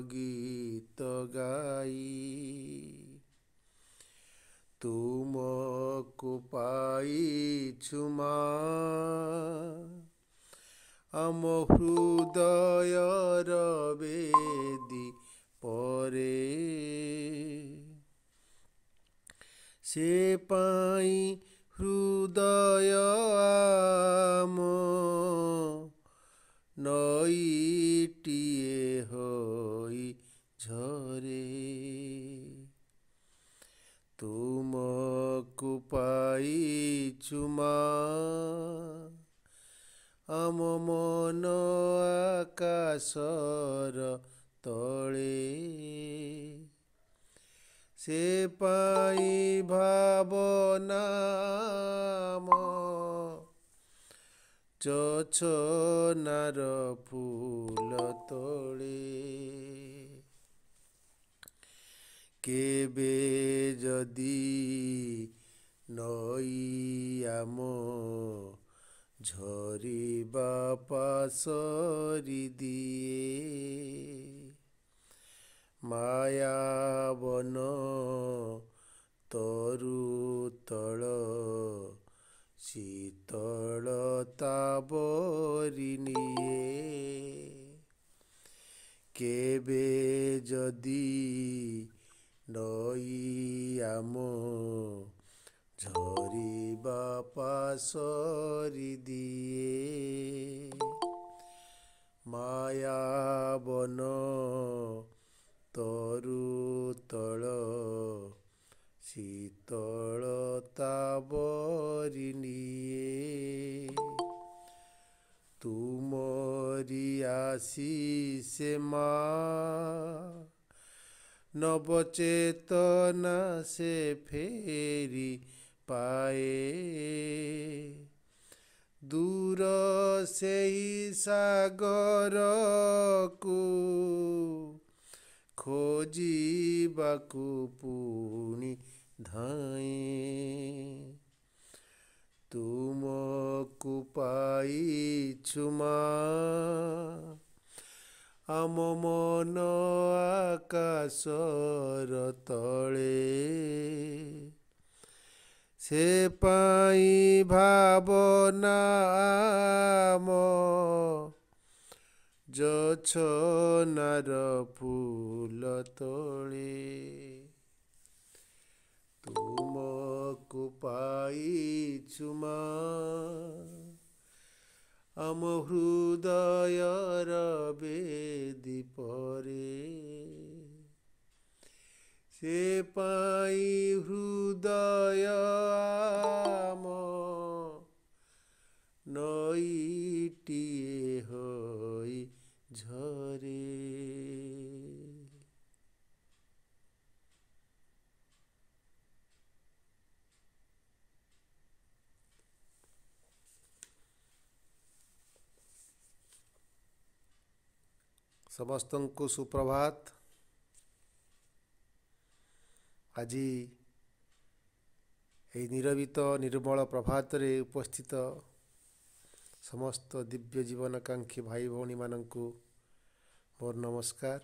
ଗୀତ ଗାଇ ତୁମକୁ ପାଇଛୁ ମା ଆମ ହୃଦୟର ବେଦି ପରେ ସେ ପାଇଁ ହୃଦୟ ଆମ ନଈଟିଏ ହୋଇ ଝରେ ତୁମକୁ ପାଇଛୁ ମା ଆମ ମନ ଆକାଶର ତଳେ ସେ ପାଇଁ ଭାବନାମ ଚଛନାର ଫୁଲ ତଳେ କେବେ ଯଦି ନଈ ଆମ ଝରିବା ପାଶରି ଦିଏ। ମାୟାବନ ତରୁ ତଳ ଶୀତଳତା ବରି ନିଏ। କେବେ ଯଦି ନଈ ଆମ ଝରିବା ପାଶରି ଦିଏ। ମାୟାବନ ତରୁ ତଳ। ଶୀତଳତା ବରି ନିଏ। ତୁମରି ଆଶିଷେ ମା। ନବଚେତନା ସେ ଫେରି ପାଏ ଦୂର ସେହି ସାଗରକୁ ଖୋଜିବାକୁ ପୁଣି ଧାଇଁ ତୁମକୁ ପାଇଛୁ ମା ଆମ ମନ ଆକାଶର ତଳେ। ସେ ପାଇଁ ଭାବନା ଆମ ଯଛନାର ଫୁଲ ତଳେ। ତୁମକୁ ପାଇଛୁ ମା। ଆମ ହୃଦୟର ବେଦି ପରେ ସେ ପାଇଁ ହୃଦୟ ଆମ ନଈଟିଏ ହୋଇ ସମସ୍ତଙ୍କୁ ସୁପ୍ରଭାତ। ଆଜି ଏହି ନିରବିତ ନିର୍ମଳ ପ୍ରଭାତରେ ଉପସ୍ଥିତ ସମସ୍ତ ଦିବ୍ୟ ଜୀବନକାଂକ୍ଷୀ ଭାଇ ଭଉଣୀମାନଙ୍କୁ ମୋର ନମସ୍କାର।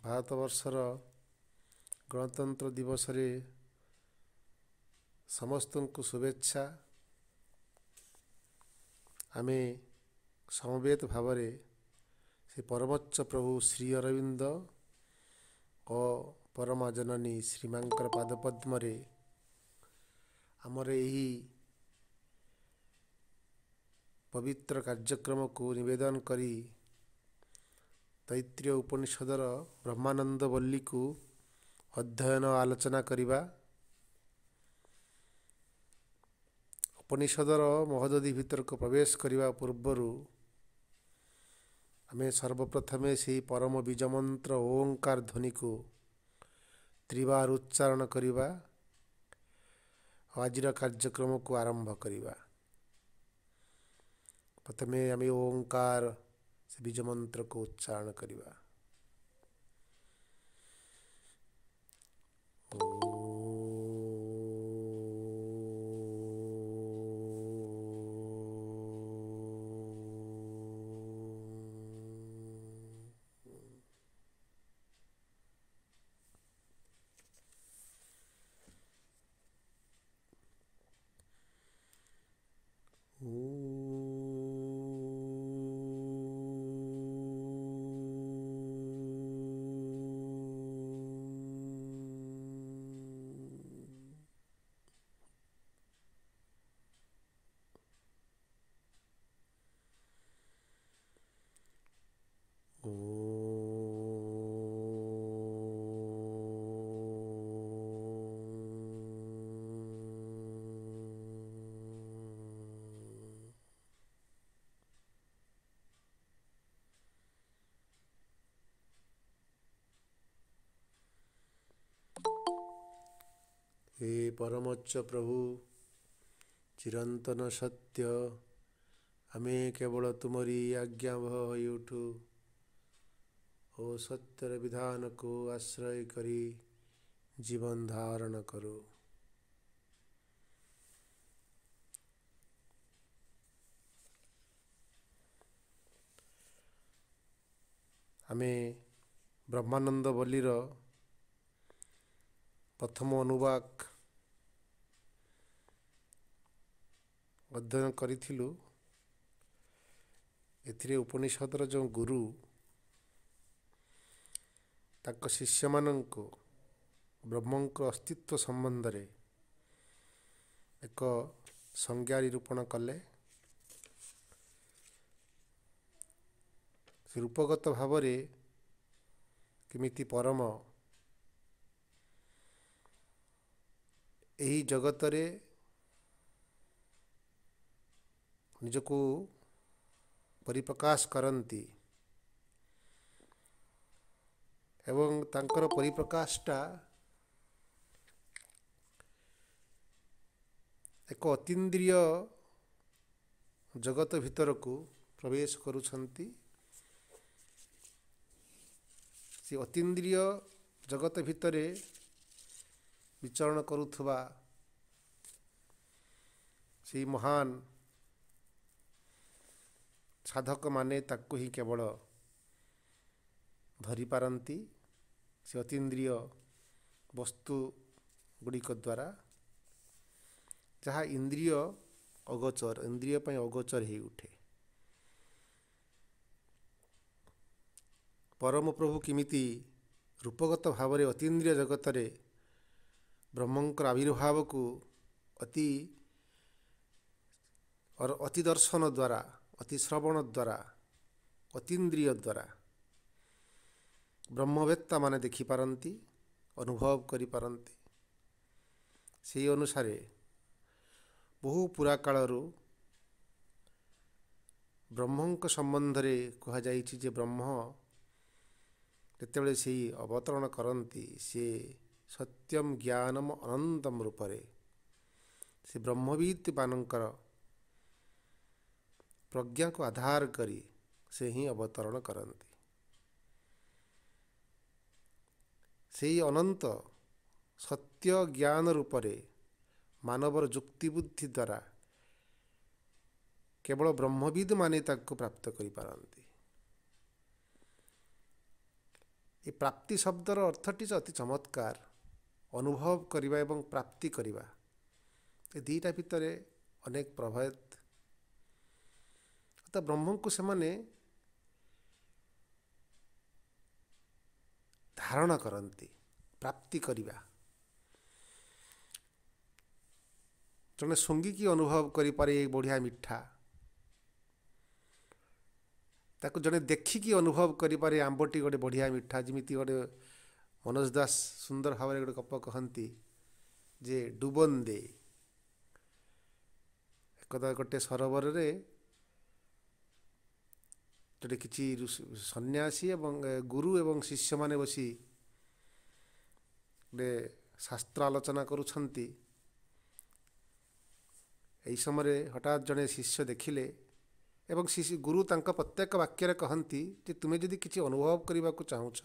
ଭାରତବର୍ଷର ଗଣତନ୍ତ୍ର ଦିବସରେ ସମସ୍ତଙ୍କୁ ଶୁଭେଚ୍ଛା। ଆମେ ସମବେତ ଭାବରେ ସେ ପରମୋଚ୍ଚ ପ୍ରଭୁ ଶ୍ରୀ ଅରବିନ୍ଦ ଓ ପରମା ଜନନୀ ଶ୍ରୀମାଙ୍କର ପାଦପଦ୍ମରେ ଆମର ଏହି ପବିତ୍ର କାର୍ଯ୍ୟକ୍ରମକୁ ନିବେଦନ କରି ତୈତ୍ରୀୟ ଉପନିଷଦର ବ୍ରହ୍ମାନନ୍ଦ ବଲ୍ଲୀକୁ ଅଧ୍ୟୟନ ଆଲୋଚନା କରିବା। ଉପନିଷଦର ମହୋଦଧି ଭିତରକୁ ପ୍ରବେଶ କରିବା ପୂର୍ବରୁ ଆମେ ସର୍ବପ୍ରଥମେ ସେହି ପରମ ବୀଜମନ୍ତ୍ର ଓଙ୍କାର ଧ୍ୱନିକୁ ତ୍ରିବାର ଉଚ୍ଚାରଣ କରିବା ଆଜିର କାର୍ଯ୍ୟକ୍ରମକୁ ଆରମ୍ଭ କରିବା। ପ୍ରଥମେ ଆମେ ଓଙ୍କାର ସେ ବୀଜ ମନ୍ତ୍ରକୁ ଉଚ୍ଚାରଣ କରିବା। ହେ ପରମୋଚ୍ଚ ପ୍ରଭୁ ଚିରନ୍ତନ ସତ୍ୟ ଆମେ କେବଳ ତୁମରି ଆଜ୍ଞାବହ ହୋଇଉଠୁ ଓ ସତ୍ୟର ବିଧାନକୁ ଆଶ୍ରୟ କରି ଜୀବନ ଧାରଣ କରୁ ଆମେ ବ୍ରହ୍ମାନନ୍ଦ ବଲିର ପ୍ରଥମ ଅନୁବାକ ଅଧ୍ୟୟନ କରିଥିଲୁ ଏଥିରେ ଉପନିଷଦର ଯେଉଁ ଗୁରୁ ତାଙ୍କ ଶିଷ୍ୟମାନଙ୍କୁ ବ୍ରହ୍ମଙ୍କ ଅସ୍ତିତ୍ୱ ସମ୍ବନ୍ଧରେ ଏକ ସଂଜ୍ଞା ନିରୂପଣ କଲେ। ରୂପଗତ ଭାବରେ କେମିତି ପରମ ଏହି ଜଗତରେ ନିଜକୁ ପରିପ୍ରକାଶ କରନ୍ତି। ଏବଂ ତାଙ୍କର ପରିପ୍ରକାଶଟା ଏକ ଅତୀନ୍ଦ୍ରିୟ ଜଗତ ଭିତରକୁ ପ୍ରବେଶ କରୁଛନ୍ତି। ସେ ଅତୀନ୍ଦ୍ରିୟ ଜଗତ ଭିତରେ ବିଚରଣ କରୁଥିବା ସେଇ ମହାନ ସାଧକମାନେ ତାକୁ ହିଁ କେବଳ ଧରିପାରନ୍ତି। ସେ ଅତୀନ୍ଦ୍ରିୟ ବସ୍ତୁ ଗୁଡ଼ିକ ଦ୍ୱାରା ଯାହା ଇନ୍ଦ୍ରିୟ ଅଗୋଚର ଇନ୍ଦ୍ରିୟ ପାଇଁ ଅଗୋଚର ହେଇ ଉଠେ। ପରମ ପ୍ରଭୁ କେମିତି ରୂପଗତ ଭାବରେ ଅତୀନ୍ଦ୍ରିୟ ଜଗତରେ ବ୍ରହ୍ମଙ୍କର ଆବିର୍ଭାବକୁ ଅତି ଅତି ଦର୍ଶନ ଦ୍ୱାରା ଅତି ଶ୍ରବଣ ଦ୍ୱାରା ଅତୀନ୍ଦ୍ରିୟ ଦ୍ୱାରା ବ୍ରହ୍ମବେତ୍ତା ମାନେ ଦେଖିପାରନ୍ତି ଅନୁଭବ କରିପାରନ୍ତି ସେହି ଅନୁସାରେ ବହୁ ପୁରା କାଳରୁ ବ୍ରହ୍ମଙ୍କ ସମ୍ବନ୍ଧରେ କୁହାଯାଇଛି ଯେ ବ୍ରହ୍ମ ଯେତେବେଳେ ସେଇ ଅବତରଣ କରନ୍ତି ସେ ସତ୍ୟମ ଜ୍ଞାନମ ଅନନ୍ତମ ରୂପରେ ସେ ବ୍ରହ୍ମବିତ୍ ମାନଙ୍କର ପ୍ରଜ୍ଞାକୁ ଆଧାର କରି ସେ ହିଁ ଅବତରଣ କରନ୍ତି। ସେହି ଅନନ୍ତ ସତ୍ୟ ଜ୍ଞାନ ରୂପରେ ମାନବର ଯୁକ୍ତିବୁଦ୍ଧି ଦ୍ୱାରା କେବଳ ବ୍ରହ୍ମବିଦ୍ ମାନେ ତାକୁ ପ୍ରାପ୍ତ କରିପାରନ୍ତି। ଏ ପ୍ରାପ୍ତି ଶବ୍ଦର ଅର୍ଥଟି ଅତି ଚମତ୍କାର ଅନୁଭବ କରିବା ଏବଂ ପ୍ରାପ୍ତି କରିବା ଏ ଦୁଇଟା ଭିତରେ ଅନେକ ପ୍ରଭେଦ ତ ବ୍ରହ୍ମଙ୍କୁ ସେମାନେ ଧାରଣ କରନ୍ତି ପ୍ରାପ୍ତି କରିବା। ଜଣେ ଶୁଙ୍ଗିକି ଅନୁଭବ କରିପାରେ ଏ ବଢ଼ିଆ ମିଠା? ତାକୁ ଜଣେ ଦେଖିକି ଅନୁଭବ କରିପାରେ ଆମ୍ବଟି ଗୋଟେ ବଢ଼ିଆ ମିଠା ଯେମିତି ଗୋଟେ ମନୋଜ ଦାସ ସୁନ୍ଦର ଭାବରେ ଗୋଟେ ଗପ କହନ୍ତି ଯେ ଡୁବନ୍ଦେ ଏକଦା ଗୋଟେ ସରୋବରରେ ଗୋଟେ କିଛି ସନ୍ନ୍ୟାସୀ ଏବଂ ଗୁରୁ ଏବଂ ଶିଷ୍ୟମାନେ ବସି ଗୋଟେ ଶାସ୍ତ୍ର ଆଲୋଚନା କରୁଛନ୍ତି। ଏହି ସମୟରେ ହଠାତ୍ ଜଣେ ଶିଷ୍ୟ ଦେଖିଲେ ଏବଂ ଗୁରୁ ତାଙ୍କ ପ୍ରତ୍ୟେକ ବାକ୍ୟରେ କହନ୍ତି ଯେ ତୁମେ ଯଦି କିଛି ଅନୁଭବ କରିବାକୁ ଚାହୁଁଛ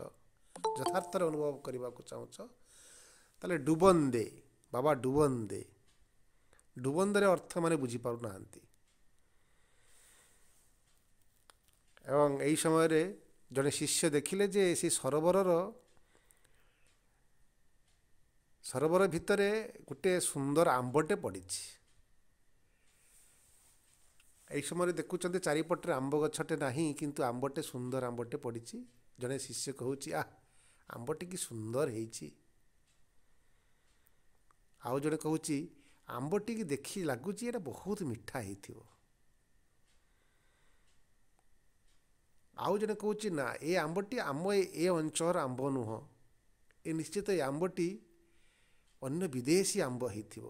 ଯଥାର୍ଥରେ ଅନୁଭବ କରିବାକୁ ଚାହୁଁଛ ତାହେଲେ ଡୁବନ ଦେ ବାବା ଡୁବନ ଦେ ଡୁବନ୍ଦରେ ଅର୍ଥ ମାନେ ବୁଝିପାରୁନାହାନ୍ତି। ଏବଂ ଏହି ସମୟରେ ଜଣେ ଶିଷ୍ୟ ଦେଖିଲେ ଯେ ସେ ସରୋବରର ସରୋବର ଭିତରେ ଗୋଟିଏ ସୁନ୍ଦର ଆମ୍ବଟେ ପଡ଼ିଛି ଏହି ସମୟରେ ଦେଖୁଛନ୍ତି ଚାରିପଟରେ ଆମ୍ବ ଗଛଟେ ନାହିଁ କିନ୍ତୁ ଆମ୍ବଟେ ସୁନ୍ଦର ଆମ୍ବଟେ ପଡ଼ିଛି ଜଣେ ଶିଷ୍ୟ କହୁଛି ଆ ଆମ୍ବଟି କି ସୁନ୍ଦର ହେଇଛି ଆଉ ଜଣେ କହୁଛି ଆମ୍ବଟିକି ଦେଖି ଲାଗୁଛି ଏଇଟା ବହୁତ ମିଠା ହେଇଥିବ। ଆଉ ଜଣେ କହୁଛି ନା ଏ ଆମ୍ବଟି ଆମ ଏ ଅଞ୍ଚଳର ଆମ୍ବ ନୁହଁ ଏ ନିଶ୍ଚିତ ଏ ଆମ୍ବଟି ଅନ୍ୟ ବିଦେଶୀ ଆମ୍ବ ହେଇଥିବ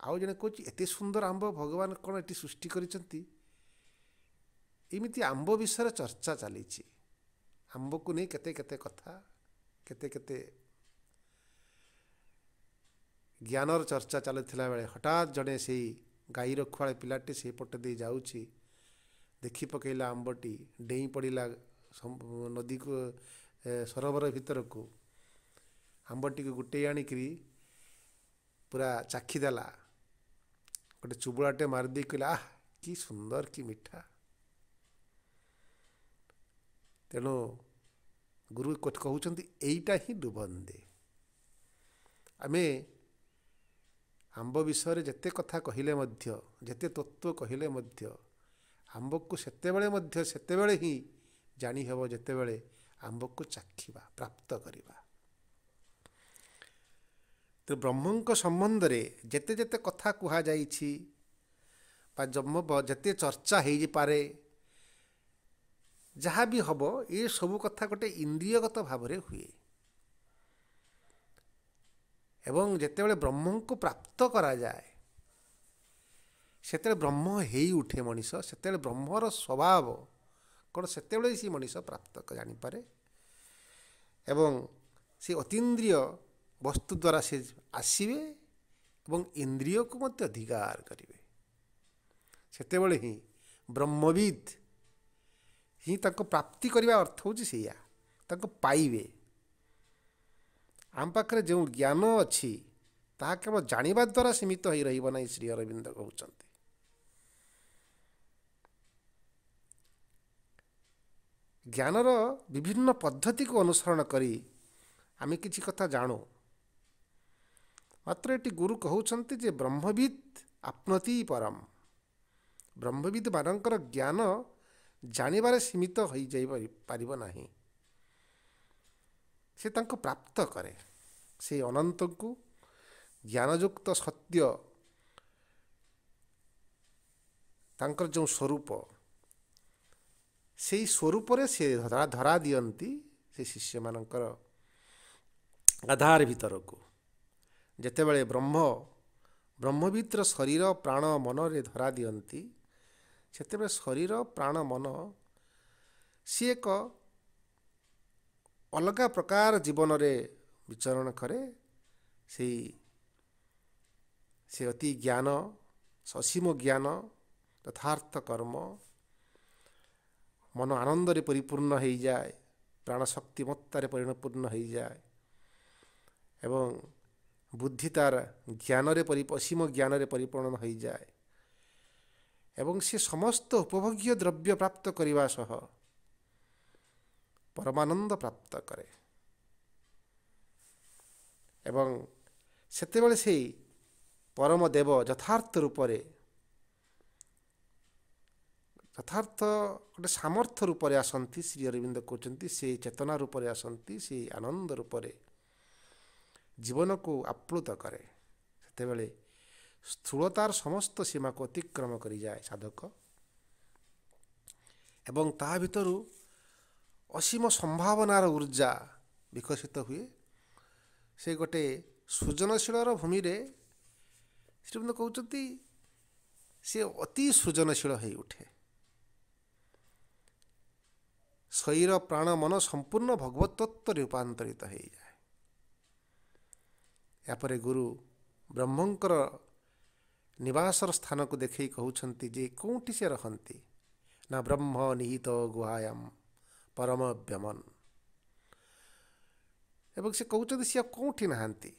ଆଉ ଜଣେ କହୁଛି ଏତେ ସୁନ୍ଦର ଆମ୍ବ ଭଗବାନ କ'ଣ ଏଠି ସୃଷ୍ଟି କରିଛନ୍ତି ଏମିତି ଆମ୍ବ ବିଷୟରେ ଚର୍ଚ୍ଚା ଚାଲିଛି ଆମ୍ବକୁ ନେଇ କେତେ କେତେ କଥା କେତେ କେତେ ଜ୍ଞାନର ଚର୍ଚ୍ଚା ଚାଲିଥିଲା ବେଳେ ହଠାତ୍ ଜଣେ ସେଇ ଗାଈ ରଖୁଆଳ ପିଲାଟି ସେଇପଟେ ଦେଇ ଯାଉଛି ଦେଖି ପକେଇଲା ଆମ୍ବଟି ଡେଇଁ ପଡ଼ିଲା ନଦୀକୁ ସରୋବର ଭିତରକୁ। ଆମ୍ବଟିକୁ ଗୋଟେଇ ଆଣିକିରି ପୁରା ଚାଖିଦେଲା ଗୋଟେ ଚୁବୁଳାଟେ ମାରିଦେଇ କହିଲା ଆହ କି ସୁନ୍ଦର କି ମିଠା। ତେଣୁ ଗୁରୁ କହୁଛନ୍ତି ଏଇଟା ହିଁ ଡୁବନ୍ଦେ ଆମେ ଆମ୍ବ ବିଷୟରେ ଯେତେ କଥା କହିଲେ ମଧ୍ୟ ଯେତେ ତତ୍ତ୍ୱ କହିଲେ ମଧ୍ୟ ଆମ୍ବକୁ ସେତେବେଳେ ମଧ୍ୟ ସେତେବେଳେ ହିଁ ଜାଣିହେବ ଯେତେବେଳେ ଆମ୍ବକୁ ଚାଖିବା ପ୍ରାପ୍ତ କରିବା। ତ ବ୍ରହ୍ମଙ୍କ ସମ୍ବନ୍ଧରେ ଯେତେ ଯେତେ କଥା କୁହାଯାଇଛି ବା ଜନ୍ମ ଯେତେ ଚର୍ଚ୍ଚା ହେଇପାରେ ଯାହା ବି ହେବ ଏସବୁ କଥା ଗୋଟେ ଇନ୍ଦ୍ରିୟଗତ ଭାବରେ ହୁଏ। ଏବଂ ଯେତେବେଳେ ବ୍ରହ୍ମଙ୍କୁ ପ୍ରାପ୍ତ କରାଯାଏ ସେତେବେଳେ ବ୍ରହ୍ମ ହେଇ ଉଠେ ମଣିଷ ସେତେବେଳେ ବ୍ରହ୍ମର ସ୍ୱଭାବ। କ'ଣ ସେତେବେଳେ ସେ ମଣିଷ ପ୍ରାପ୍ତ ଜାଣିପାରେ? ଏବଂ ସେ ଅତୀନ୍ଦ୍ରିୟ ବସ୍ତୁ ଦ୍ୱାରା ସେ ଆସିବେ ଏବଂ ଇନ୍ଦ୍ରିୟକୁ ମଧ୍ୟ ଅଧିକାର କରିବେ। ସେତେବେଳେ ହିଁ ବ୍ରହ୍ମବିଦ୍ ହିଁ ତାଙ୍କ ପ୍ରାପ୍ତି କରିବା ଅର୍ଥ ହେଉଛି ସେଇଆ। ତାଙ୍କୁ ପାଇବେ। ଆମ ପାଖରେ ଯେଉଁ ଜ୍ଞାନ ଅଛି ତାହା କେବଳ ଜାଣିବା ଦ୍ୱାରା ସୀମିତ ହୋଇ ରହିବ ନାହିଁ ଶ୍ରୀ ଅରବିନ୍ଦ କହୁଛନ୍ତି। ଜ୍ଞାନର ବିଭିନ୍ନ ପଦ୍ଧତିକୁ ଅନୁସରଣ କରି ଆମେ କିଛି କଥା ଜାଣୁ। ମାତ୍ର ଏଠି ଗୁରୁ କହୁଛନ୍ତି ଯେ ବ୍ରହ୍ମବିଦ୍ ଆପ୍ନତି ପରମ। ବ୍ରହ୍ମବିଦ୍ ମାନଙ୍କର ଜ୍ଞାନ ଜାଣିବାରେ ସୀମିତ ହୋଇଯାଇ ପାରିବ ନାହିଁ। ସେ ତାଙ୍କୁ ପ୍ରାପ୍ତ କରେ। ସେ ଅନନ୍ତଙ୍କୁ ଜ୍ଞାନଯୁକ୍ତ ସତ୍ୟ ତାଙ୍କର ଯେଉଁ ସ୍ୱରୂପ ସେଇ ସ୍ୱରୂପରେ ସେ ଧରା ଧରା ଦିଅନ୍ତି ସେ ଶିଷ୍ୟମାନଙ୍କର ଆଧାର ଭିତରକୁ। ଯେତେବେଳେ ବ୍ରହ୍ମ ବ୍ରହ୍ମବିତ୍ର ଶରୀର ପ୍ରାଣ ମନରେ ଧରା ଦିଅନ୍ତି ସେତେବେଳେ ଶରୀର ପ୍ରାଣ ମନ ସିଏ ଏକ ଅଲଗା ପ୍ରକାର ଜୀବନରେ ବିଚରଣ କରେ। ସେଇ ସେ ଅତି ଜ୍ଞାନ ସସୀମ ଜ୍ଞାନ ଯଥାର୍ଥ କର୍ମ ମନ ଆନନ୍ଦରେ ପରିପୂର୍ଣ୍ଣ ହୋଇଯାଏ ପ୍ରାଣଶକ୍ତି ମତ୍ତାରେ ପରିପୂର୍ଣ୍ଣ ହୋଇଯାଏ ଏବଂ ବୁଦ୍ଧି ତାର ଜ୍ଞାନରେ ଅସୀମ ଜ୍ଞାନରେ ପରିପୂର୍ଣ୍ଣ ହୋଇଯାଏ ଏବଂ ସେ ସମସ୍ତ ଉପଭୋଗ୍ୟ ଦ୍ରବ୍ୟ ପ୍ରାପ୍ତ କରିବା ସହ ପରମାନନ୍ଦ ପ୍ରାପ୍ତ କରେ ଏବଂ ସେତେବେଳେ ସେଇ ପରମ ଦେବ ଯଥାର୍ଥ ରୂପରେ ଯଥାର୍ଥ ଗୋଟେ ସାମର୍ଥ୍ୟ ରୂପରେ ଆସନ୍ତି ଶ୍ରୀ ଅରବିନ୍ଦ କହୁଛନ୍ତି ସେ ଚେତନା ରୂପରେ ଆସନ୍ତି ସେ ଆନନ୍ଦ ରୂପରେ ଜୀବନକୁ ଆପ୍ଲୁତ କରେ। ସେତେବେଳେ ସ୍ଥୂଳତାର ସମସ୍ତ ସୀମାକୁ ଅତିକ୍ରମ କରିଯାଏ ସାଧକ। ଏବଂ ତାହା ଭିତରୁ ଅସୀମ ସମ୍ଭାବନାର ଉର୍ଜା ବିକଶିତ ହୁଏ। ସେ ଗୋଟେ ସୃଜନଶୀଳର ଭୂମିରେ ଶ୍ରୀମନ୍ଦ କହୁଛନ୍ତି ସେ ଅତି ସୃଜନଶୀଳ ହୋଇ ଉଠେ ଶରୀର ପ୍ରାଣ ମନ ସମ୍ପୂର୍ଣ୍ଣ ଭଗବତତ୍ୱରେ ରୂପାନ୍ତରିତ ହୋଇଯାଏ। ଏହାପରେ ଗୁରୁ ବ୍ରହ୍ମଙ୍କର ନିବାସର ସ୍ଥାନକୁ ଦେଖେଇ କହୁଛନ୍ତି ଯେ କେଉଁଠି ସେ ରହନ୍ତି? ନା ବ୍ରହ୍ମ ନିହିତ ଗୁହାୟାମ ପରମ ବ୍ୟମନ। ଏବଂ ସେ କହୁଛନ୍ତି ସିଏ ଆଉ କେଉଁଠି ନାହାନ୍ତି?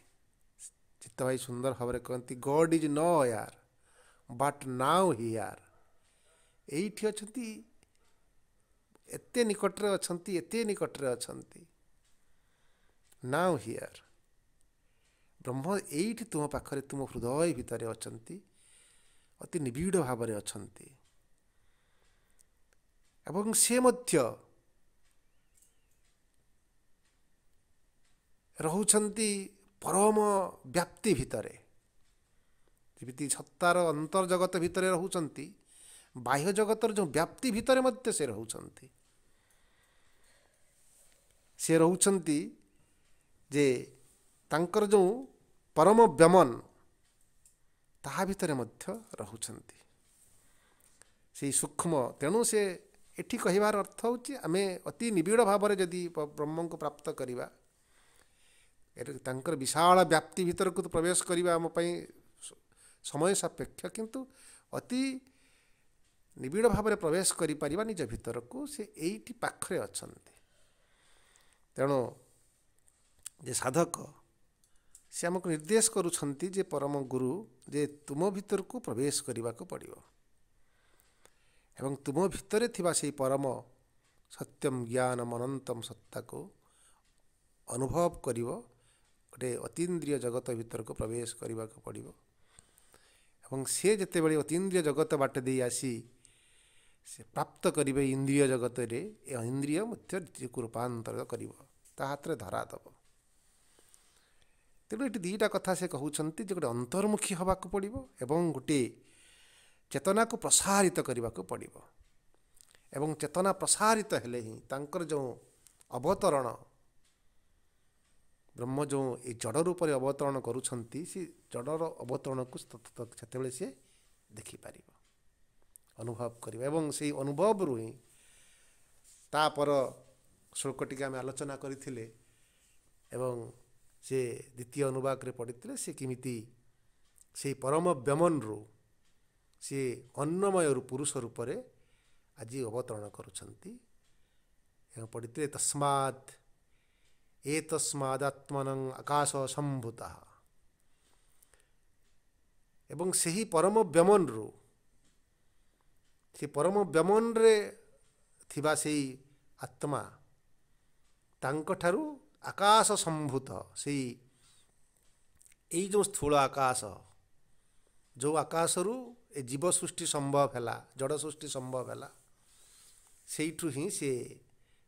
ଚିତ୍ତ ଭାଇ ସୁନ୍ଦର ଭାବରେ କହନ୍ତି ଗଡ୍ ଇଜ୍ ନ ୟାର ବଟ୍ ନାଉ ହିୟାର। ଏଇଠି ଅଛନ୍ତି ଏତେ ନିକଟରେ ଅଛନ୍ତି ଏତେ ନିକଟରେ ଅଛନ୍ତି। ନାଉ ହିୟାର ବ୍ରହ୍ମ ଏଇଠି ତୁମ ପାଖରେ ତୁମ ହୃଦୟ ଭିତରେ ଅଛନ୍ତି ଅତି ନିବିଡ଼ ଭାବରେ ଅଛନ୍ତି। ଏବଂ ସେ ମଧ୍ୟ ରହୁଛନ୍ତି ପରମ ବ୍ୟାପ୍ତି ଭିତରେ। ଯେମିତି ସତ୍ତାର ଅନ୍ତର୍ଜଗତ ଭିତରେ ରହୁଛନ୍ତି। ବାହ୍ୟ ଜଗତର ଯେଉଁ ବ୍ୟାପ୍ତି ଭିତରେ ମଧ୍ୟ ସେ ରହୁଛନ୍ତି ସେ ରହୁଛନ୍ତି ଯେ ତାଙ୍କର ଯେଉଁ ପରମ ବ୍ୟମନ ତାହା ଭିତରେ ମଧ୍ୟ ରହୁଛନ୍ତି ସେଇ ସୂକ୍ଷ୍ମ ତେଣୁ ସେ ଏଠି କହିବାର ଅର୍ଥ ହେଉଛି ଆମେ ଅତି ନିବିଡ଼ ଭାବରେ ଯଦି ବ୍ରହ୍ମଙ୍କୁ ପ୍ରାପ୍ତ କରିବା ଏଟା ତାଙ୍କର ବିଶାଳ ବ୍ୟାପ୍ତି ଭିତରକୁ ତ ପ୍ରବେଶ କରିବା ଆମ ପାଇଁ ସମୟ ସାପେକ୍ଷ କିନ୍ତୁ ଅତି ନିବିଡ଼ ଭାବରେ ପ୍ରବେଶ କରିପାରିବା ନିଜ ଭିତରକୁ ସେ ଏଇଠି ପାଖରେ ଅଛନ୍ତି। ତେଣୁ ଯେ ସାଧକ ସେ ଆମକୁ ନିର୍ଦ୍ଦେଶ କରୁଛନ୍ତି ଯେ ପରମ ଗୁରୁ ଯେ ତୁମ ଭିତରକୁ ପ୍ରବେଶ କରିବାକୁ ପଡ଼ିବ। ଏବଂ ତୁମ ଭିତରେ ଥିବା ସେହି ପରମ ସତ୍ୟମ ଜ୍ଞାନ ଅନନ୍ତମ ସତ୍ତାକୁ ଅନୁଭବ କରିବ ଗୋଟେ ଅତୀନ୍ଦ୍ରିୟ ଜଗତ ଭିତରକୁ ପ୍ରବେଶ କରିବାକୁ ପଡ଼ିବ। ଏବଂ ସେ ଯେତେବେଳେ ଅତୀନ୍ଦ୍ରିୟ ଜଗତ ବାଟ ଦେଇ ଆସି ସେ ପ୍ରାପ୍ତ କରିବେ ଇନ୍ଦ୍ରିୟ ଜଗତରେ ଏ ଇନ୍ଦ୍ରିୟ ମଧ୍ୟ ନିଜକୁ ରୂପାନ୍ତର କରିବ ତା ହାତରେ ଧରା ଦେବ ତେଣୁ ଏଠି ଦୁଇଟା କଥା ସେ କହୁଛନ୍ତି ଯେ ଗୋଟେ ଅନ୍ତର୍ମୁଖୀ ହେବାକୁ ପଡ଼ିବ ଏବଂ ଗୋଟିଏ ଚେତନାକୁ ପ୍ରସାରିତ କରିବାକୁ ପଡ଼ିବ ଏବଂ ଚେତନା ପ୍ରସାରିତ ହେଲେ ହିଁ ତାଙ୍କର ଯେଉଁ ଅବତରଣ ବ୍ରହ୍ମ ଯେଉଁ ଏ ଜଡ଼ ରୂପରେ ଅବତରଣ କରୁଛନ୍ତି ସେ ଜଡ଼ର ଅବତରଣକୁ ସେତେବେଳେ ସେ ଦେଖିପାରିବ ଅନୁଭବ କରିବ ଏବଂ ସେଇ ଅନୁଭବରୁ ହିଁ ତାପର ଶ୍ଳୋକ ଟିକେ ଆମେ ଆଲୋଚନା କରିଥିଲେ ଏବଂ ସେ ଦ୍ୱିତୀୟ ଅନୁବାକରେ ପଡ଼ିଥିଲେ ସେ କେମିତି ସେଇ ପରମ ବ୍ୟମନରୁ ସିଏ ଅନ୍ନମୟରୁ ପୁରୁଷ ରୂପରେ ଆଜି ଅବତରଣ କରୁଛନ୍ତି। ଏବଂ ପଡ଼ିଥିଲେ ତସ୍ମାତ୍ ଏ ତସ୍ମାଦାତ୍ମନ ଆକାଶ ସମ୍ଭୂତ। ଏବଂ ସେହି ପରମ ବ୍ୟମନରୁ ସେ ପରମ ବ୍ୟମନରେ ଥିବା ସେଇ ଆତ୍ମା ତାଙ୍କଠାରୁ ଆକାଶ ସମ୍ଭୂତ ସେଇ ଏଇ ଯେଉଁ ସ୍ଥୂଳ ଆକାଶ ଯେଉଁ ଆକାଶରୁ ଏ ଜୀବ ସୃଷ୍ଟି ସମ୍ଭବ ହେଲା ଜଡ଼ ସୃଷ୍ଟି ସମ୍ଭବ ହେଲା ସେଇଠୁ ହିଁ ସେ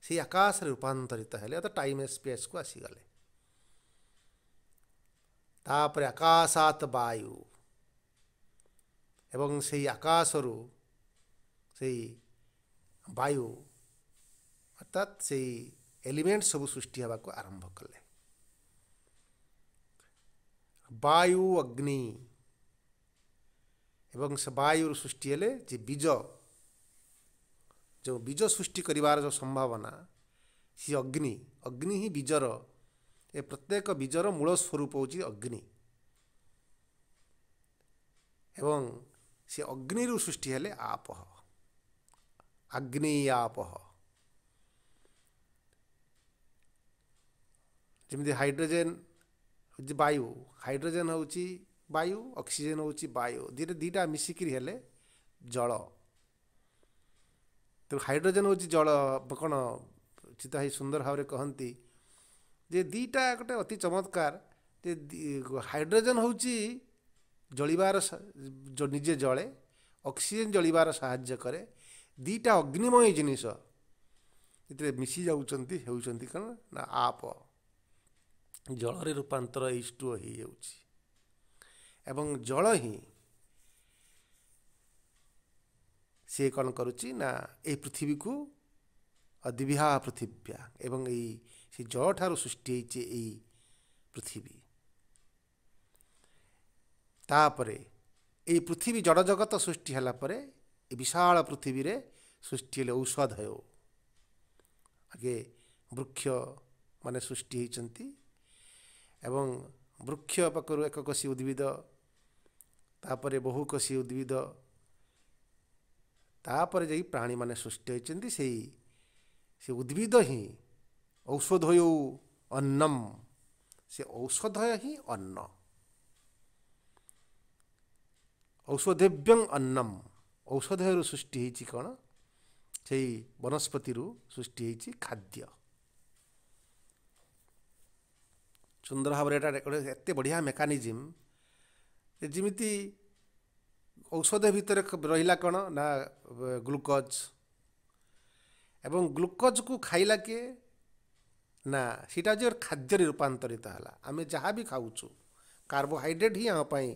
ସେଇ ଆକାଶରେ ରୂପାନ୍ତରିତ ହେଲେ ତ ଟାଇମ୍ ସ୍ପେସ୍କୁ ଆସିଗଲେ। ତାପରେ ଆକାଶାତ ବାୟୁ ଏବଂ ସେଇ ଆକାଶରୁ ସେଇ ବାୟୁ ଅର୍ଥାତ୍ ସେଇ ଏଲିମେଣ୍ଟ ସବୁ ସୃଷ୍ଟି ହେବାକୁ ଆରମ୍ଭ କଲେ। ବାୟୁ ଅଗ୍ନି ଏବଂ ସେ ବାୟୁରୁ ସୃଷ୍ଟି ହେଲେ ଯେ ବୀଜ। ଯେଉଁ ବୀଜ ସୃଷ୍ଟି କରିବାର ଯେଉଁ ସମ୍ଭାବନା ସେ ଅଗ୍ନି। ଅଗ୍ନି ହିଁ ବୀଜର ଏ ପ୍ରତ୍ୟେକ ବୀଜର ମୂଳ ସ୍ୱରୂପ ହେଉଛି ଅଗ୍ନି। ଏବଂ ସେ ଅଗ୍ନିରୁ ସୃଷ୍ଟି ହେଲେ ଆପହ ଅଗ୍ନି ଆପହ ଯେମିତି ହାଇଡ୍ରୋଜେନ୍ ହେଉଛି ବାୟୁ ହାଇଡ୍ରୋଜେନ୍ ହେଉଛି ବାୟୁ ଅକ୍ସିଜେନ୍ ହେଉଛି ବାୟୁ ଦୁଇଟା ଦୁଇଟା ମିଶିକିରି ହେଲେ ଜଳ ତେଣୁ ହାଇଡ୍ରୋଜେନ୍ ହେଉଛି ଜଳ। କ'ଣ ଚିତା ହେଇ ସୁନ୍ଦର ଭାବରେ କହନ୍ତି ଯେ ଦୁଇଟା ଗୋଟେ ଅତି ଚମତ୍କାର ଯେ ହାଇଡ୍ରୋଜେନ୍ ହେଉଛି ଜଳିବାର ନିଜେ ଜଳେ ଅକ୍ସିଜେନ୍ ଜଳିବାର ସାହାଯ୍ୟ କରେ ଦୁଇଟା ଅଗ୍ନିମୟ ଜିନିଷ। ଯେତେବେଳେ ମିଶି ଯାଉଛନ୍ତି ହେଉଛନ୍ତି କ'ଣ? ନା ଆପ। ଜଳରେ ରୂପାନ୍ତର ଏଇଚ ଟୁ ହେଇଯାଉଛି। ଏବଂ ଜଳ ହିଁ ସେ କ'ଣ କରୁଛି ନା ଏଇ ପୃଥିବୀକୁ ଦିବ୍ୟା ପୃଥିବ୍ୟା ଏବଂ ଏଇ ସେ ଜଳଠାରୁ ସୃଷ୍ଟି ହେଇଛି ଏଇ ପୃଥିବୀ। ତାପରେ ଏଇ ପୃଥିବୀ ଜଡ଼ ଜଗତ ସୃଷ୍ଟି ହେଲା ପରେ ବିଶାଳ ପୃଥିବୀରେ ସୃଷ୍ଟି ହେଲେ ଔଷଧ ହେଉ ଆଗେ ବୃକ୍ଷ ମାନେ ସୃଷ୍ଟି ହେଇଛନ୍ତି ଏବଂ ବୃକ୍ଷ ପାଖରୁ ଏକକୋଷୀ ଉଦ୍ଭିଦ ତାପରେ ବହୁକୋଷୀ ଉଦ୍ଭିଦ ତାପରେ ଯାଇ ପ୍ରାଣୀମାନେ ସୃଷ୍ଟି ହୋଇଛନ୍ତି ସେଇ ସେ ଉଦ୍ଭିଦ ହିଁ ଔଷଧ ହେଉ ଅନ୍ନମ୍ ସେ ଔଷଧ ହିଁ ଅନ୍ନ ଔଷଧବ୍ୟଂ ଅନ୍ନମ୍ ଔଷଧରୁ ସୃଷ୍ଟି ହେଇଛି କ'ଣ? ସେଇ ବନସ୍ପତିରୁ ସୃଷ୍ଟି ହେଇଛି ଖାଦ୍ୟ। ସୁନ୍ଦର ଭାବରେ ଏଇଟା ଗୋଟେ ଏତେ ବଢ଼ିଆ ମେକାନିଜିମ୍। ଯେ ଯେମିତି ଔଷଧ ଭିତରେ ରହିଲା କ'ଣ ନା ଗ୍ଲୁକୋଜ୍। ଏବଂ ଗ୍ଲୁକୋଜ୍କୁ ଖାଇଲା କିଏ? ନା ସେଇଟା ଯେ ଖାଦ୍ୟରେ ରୂପାନ୍ତରିତ ହେଲା। ଆମେ ଯାହା ବି ଖାଉଛୁ କାର୍ବୋହାଇଡ୍ରେଟ୍ ହିଁ ଆମ ପାଇଁ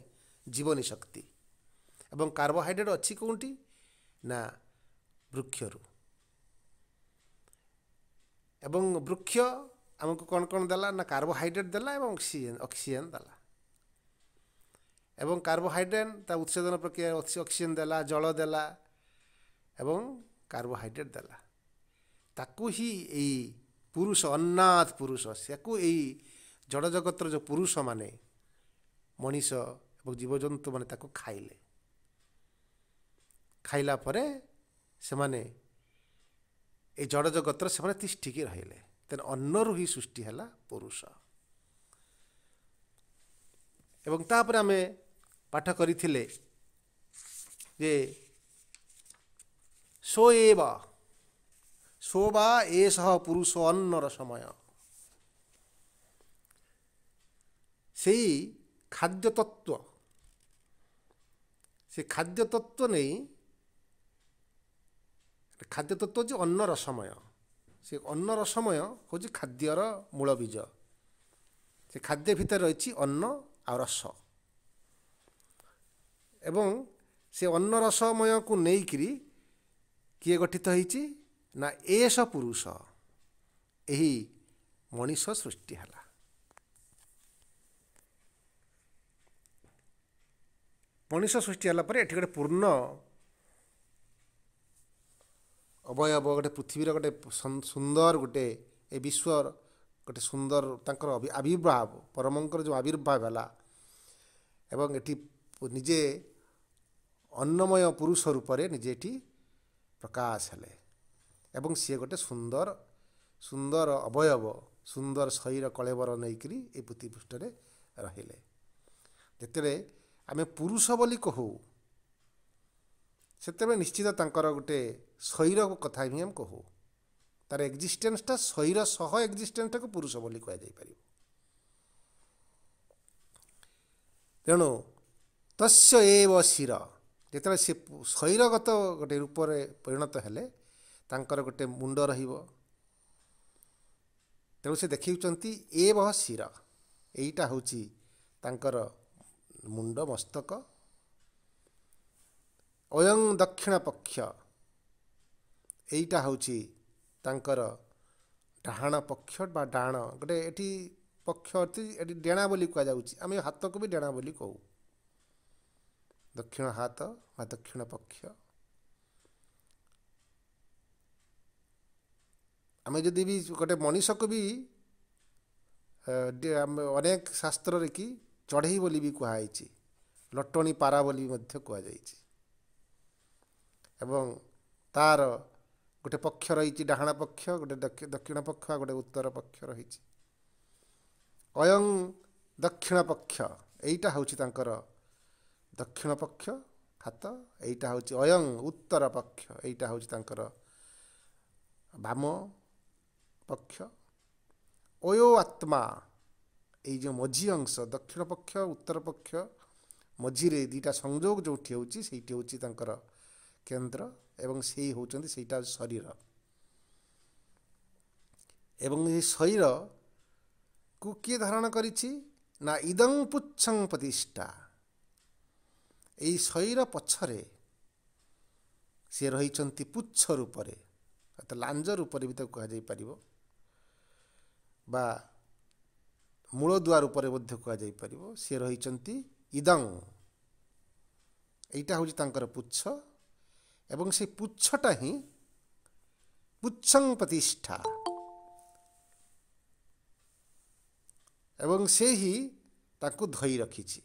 ଜୀବନୀ ଶକ୍ତି। ଏବଂ କାର୍ବୋହାଇଡ୍ରେଟ୍ ଅଛି କେଉଁଠି? ନା ବୃକ୍ଷରୁ। ଏବଂ ବୃକ୍ଷ ଆମକୁ କ'ଣ କ'ଣ ଦେଲା? ନା କାର୍ବୋହାଇଡ୍ରେଟ୍ ଦେଲା ଏବଂ ଅକ୍ସିଜେନ୍ ଅକ୍ସିଜେନ୍ ଦେଲା। ଏବଂ କାର୍ବୋହାଇଡ୍ରେଟ୍ ତା ଉତ୍ସେଦନ ପ୍ରକ୍ରିୟା ଅକ୍ସିଜେନ୍ ଦେଲା ଜଳ ଦେଲା ଏବଂ କାର୍ବୋହାଇଡ୍ରେଟ୍ ଦେଲା। ତାକୁ ହିଁ ଏଇ ପୁରୁଷ ଅନ୍ନାଥ ପୁରୁଷ ସେକୁ ଏଇ ଜଡ଼ ଜଗତର ଯେଉଁ ପୁରୁଷମାନେ ମଣିଷ ଏବଂ ଜୀବଜନ୍ତୁମାନେ ତାକୁ ଖାଇଲେ। ଖାଇଲା ପରେ ସେମାନେ ଏ ଜଡ଼ ଜଗତର ସେମାନେ ତିଷ୍ଠିକି ରହିଲେ। ତେଣୁ ଅନ୍ନରୁ ହିଁ ସୃଷ୍ଟି ହେଲା ପୁରୁଷ। ଏବଂ ତାପରେ ଆମେ ପାଠ କରିଥିଲେ ଯେ ସୋଏବ ସୋବା ଏସହ ପୁରୁଷ ଅନ୍ନର ସମୟ। ସେଇ ଖାଦ୍ୟ ତତ୍ତ୍ୱ ସେ ଖାଦ୍ୟ ତତ୍ତ୍ୱ ନେଇ ଖାଦ୍ୟ ତତ୍ତ୍ୱ ହେଉଛି ଅନ୍ନର ସମୟ। ସେ ଅନ୍ନର ସମୟ ହେଉଛି ଖାଦ୍ୟର ମୂଳ ବୀଜ। ସେ ଖାଦ୍ୟ ଭିତରେ ରହିଛି ଅନ୍ନ ଆଉ ରସ। ଏବଂ ସେ ଅନ୍ନ ରସମୟକୁ ନେଇକିରି କିଏ ଗଠିତ ହେଇଛି? ନା ଏସ ପୁରୁଷ। ଏହି ମଣିଷ ସୃଷ୍ଟି ହେଲା। ମଣିଷ ସୃଷ୍ଟି ହେଲା ପରେ ଏଠି ଗୋଟେ ପୂର୍ଣ୍ଣ ଅବୟବ ଗୋଟେ ପୃଥିବୀର ଗୋଟେ ସୁନ୍ଦର ଗୋଟେ ଏ ବିଶ୍ୱର ଗୋଟେ ସୁନ୍ଦର ତାଙ୍କର ଆବିର୍ଭାବ ପରମଙ୍କର ଯେଉଁ ଆବିର୍ଭାବ ହେଲା ଏବଂ ଏଠି ନିଜେ ଅନ୍ନମୟ ପୁରୁଷ ରୂପରେ ନିଜେ ଏଠି ପ୍ରକାଶ ହେଲେ ଏବଂ ସିଏ ଗୋଟେ ସୁନ୍ଦର ସୁନ୍ଦର ଅବୟବ ସୁନ୍ଦର ଶରୀର କଳେବର ନେଇକରି ଏ ପୃଥିବୀ ପୃଷ୍ଠରେ ରହିଲେ ଯେତେବେଳେ ଆମେ ପୁରୁଷ ବୋଲି କହୁ ସେତେବେଳେ ନିଶ୍ଚିତ ତାଙ୍କର ଗୋଟେ ଶରୀର କଥା ହିଁ ଆମେ କହୁ। ତାର ଏକ୍ଜିଷ୍ଟେନ୍ସଟା ଶରୀର ସହ ଏକ୍ଜିଷ୍ଟେନ୍ସଟାକୁ ପୁରୁଷ ବୋଲି କୁହାଯାଇପାରିବ। ତେଣୁ ତସ୍ୟ ଏବ ଶିର ଯେତେବେଳେ ସେ ଶରୀରଗତ ଗୋଟେ ରୂପରେ ପରିଣତ ହେଲେ ତାଙ୍କର ଗୋଟେ ମୁଣ୍ଡ ରହିବ। ତେଣୁ ସେ ଦେଖାଉଛନ୍ତି ଏ ବହ ଶିର ଏଇଟା ହେଉଛି ତାଙ୍କର ମୁଣ୍ଡ ମସ୍ତକ ଅୟଂ ଦକ୍ଷିଣ ପକ୍ଷ। ଏଇଟା ହେଉଛି ତାଙ୍କର ଡାହାଣ ପକ୍ଷ ବା ଡାହାଣ। ଗୋଟେ ଏଠି ପକ୍ଷ ଅର୍ଥ ଏଠି ଡେଣା ବୋଲି କୁହାଯାଉଛି। ଆମେ ହାତକୁ ବି ଡେଣା ବୋଲି କହୁ। ଦକ୍ଷିଣ ହାତ ବା ଦକ୍ଷିଣ ପକ୍ଷ। ଆମେ ଯଦି ବି ଗୋଟେ ମଣିଷକୁ ବି ଅନେକ ଶାସ୍ତ୍ରରେ କି ଚଢ଼େଇ ବୋଲି ବି କୁହାଯାଇଛି। ଲଟଣୀ ପାରା ବୋଲି ମଧ୍ୟ କୁହାଯାଇଛି। ଏବଂ ତାର ଗୋଟେ ପକ୍ଷ ରହିଛି ଡାହାଣ ପକ୍ଷ ଗୋଟେ ଦକ୍ଷିଣ ପକ୍ଷ ଆଉ ଗୋଟେ ଉତ୍ତର ପକ୍ଷ ରହିଛି। ଅୟଂ ଦକ୍ଷିଣ ପକ୍ଷ ଏଇଟା ହେଉଛି ତାଙ୍କର ଦକ୍ଷିଣ ପକ୍ଷ ହାତ ଏଇଟା ହେଉଛି ଅୟଂ ଉତ୍ତର ପକ୍ଷ ଏଇଟା ହେଉଛି ତାଙ୍କର ବାମ ପକ୍ଷ। ଓୟୋ ଆତ୍ମା ଏଇ ଯେଉଁ ମଝି ଅଂଶ ଦକ୍ଷିଣ ପକ୍ଷ ଉତ୍ତର ପକ୍ଷ ମଝିରେ ଦୁଇଟା ସଂଯୋଗ ଯେଉଁଠି ହେଉଛି ସେଇଠି ହେଉଛି ତାଙ୍କର କେନ୍ଦ୍ର ଏବଂ ସେଇ ହେଉଛନ୍ତି ସେଇଟା ଶରୀର। ଏବଂ ଏ ଶରୀରକୁ କିଏ ଧାରଣ କରିଛି? ନା ଇଦଂ ପୁଚ୍ଛଂ ପ୍ରତିଷ୍ଠା। ଏଇ ଶରୀର ପଛରେ ସିଏ ରହିଛନ୍ତି ପୁଚ୍ଛ ରୂପରେ ଲାଞ୍ଜ ରୂପରେ ବି ତାକୁ କୁହାଯାଇପାରିବ ବା ମୂଳଦୁଆ ରୂପରେ ମଧ୍ୟ କୁହାଯାଇପାରିବ। ସିଏ ରହିଛନ୍ତି ଇଦଂ। ଏଇଟା ହେଉଛି ତାଙ୍କର ପୁଚ୍ଛ ଏବଂ ସେ ପୁଚ୍ଛଟା ହିଁ ପୁଚ୍ଛଂ ପ୍ରତିଷ୍ଠା ଏବଂ ସେ ହିଁ ତାକୁ ଧୋଇ ରଖିଛି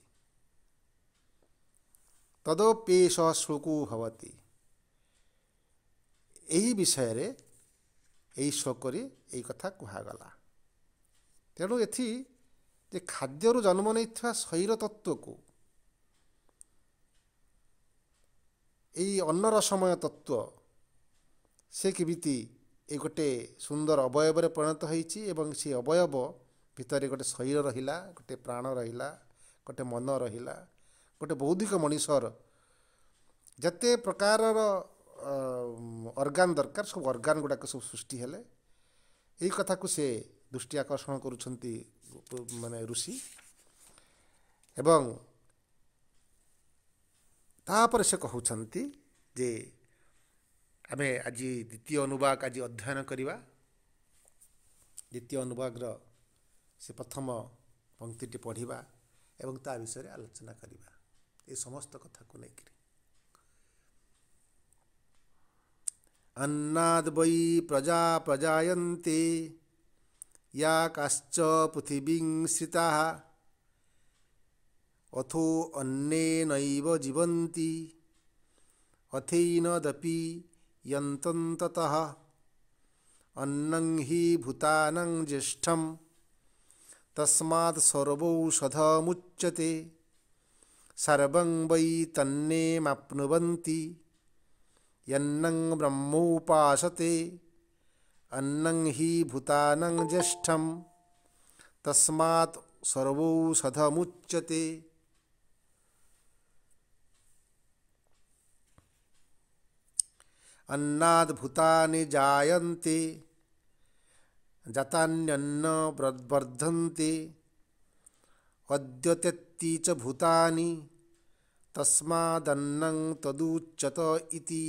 ତଦପେଶ ଶ୍ଳୋକୁ ଭବତି ଏହି ବିଷୟରେ ଏହି ଶ୍ଳୋକରେ ଏହି କଥା କୁହାଗଲା ତେଣୁ ଏଥି ଯେ ଖାଦ୍ୟରୁ ଜନ୍ମ ନେଇଥିବା ଶରୀର ତତ୍ତ୍ୱକୁ ଏଇ ଅନ୍ନର ସମୟ ତତ୍ତ୍ୱ ସେ କେମିତି ଏ ଗୋଟେ ସୁନ୍ଦର ଅବୟବରେ ପରିଣତ ହୋଇଛି ଏବଂ ସେ ଅବୟବ ଭିତରେ ଗୋଟେ ଶରୀର ରହିଲା ଗୋଟେ ପ୍ରାଣ ରହିଲା ଗୋଟେ ମନ ରହିଲା ଗୋଟେ ବୌଦ୍ଧିକ ମଣିଷର ଯେତେ ପ୍ରକାରର ଅର୍ଗାନ ଦରକାର ସବୁ ଅର୍ଗାନ ଗୁଡ଼ାକ ସବୁ ସୃଷ୍ଟି ହେଲେ ଏଇ କଥାକୁ ସେ ଦୃଷ୍ଟି ଆକର୍ଷଣ କରୁଛନ୍ତି ମାନେ ଋଷି। ଏବଂ ତାପରେ ସେ କହୁଛନ୍ତି ଯେ ଆମେ ଆଜି ଦ୍ୱିତୀୟ ଅନୁବାକ ଆଜି ଅଧ୍ୟୟନ କରିବା ଦ୍ୱିତୀୟ ଅନୁବାକର ସେ ପ୍ରଥମ ପଙ୍କ୍ତିଟି ପଢ଼ିବା ଏବଂ ତା ବିଷୟରେ ଆଲୋଚନା କରିବା ଏ ସମସ୍ତ କଥାକୁ ନେଇକରି अन्नाद् वै प्रजा प्रजायन्ते या काश्च पृथिवींश्रिताः अथो अन्येनैव जीवन्ति। अथैनदपि यन्तन्ततः अन्नं हि भूतानं ज्येष्ठं तस्मात् सर्वौषधमुच्यते सर्वं वै तन्नेमाप्नुवन्ति। यन्नं ब्रह्मोपासते। अन्नं हि भूतानं ज्येष्ठं तस्मात् सर्वौषधमुच्यते अन्नाद् भूतानि जायन्ते जातान्यन्न वर्धन्ते अद्यतेत्ति च भूतानि तस्मादन्नं तदुच्यत इति